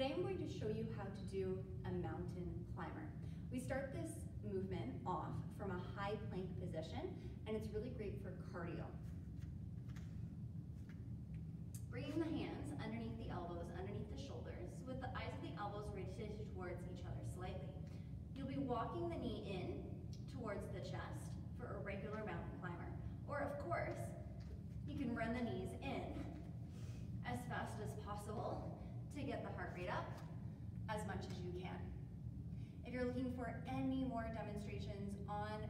Today I'm going to show you how to do a mountain climber. We start this movement off from a high plank position and it's really great for cardio. Bringing the hands underneath the elbows, underneath the shoulders, with the eyes of the elbows rotated towards each other slightly. You'll be walking the knee in towards the chest for a regular mountain climber. Or of course, you can run the knees in as fast as possible to up as much as you can. If you're looking for any more demonstrations on